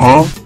Huh?